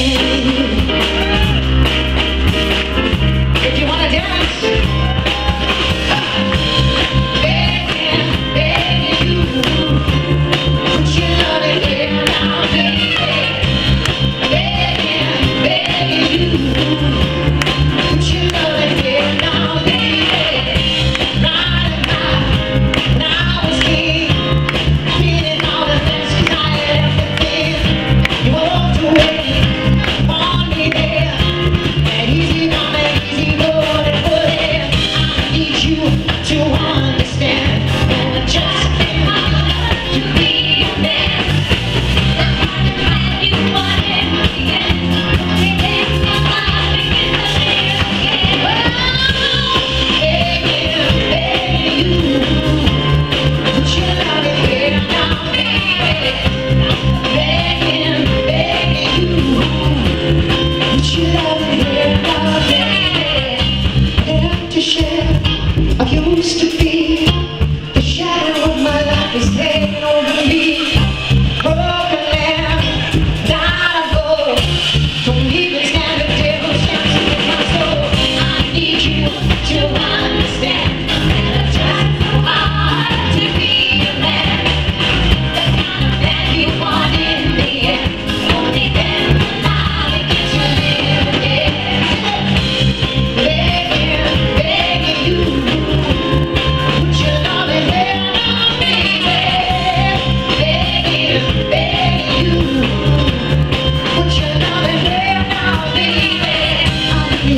see.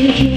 you.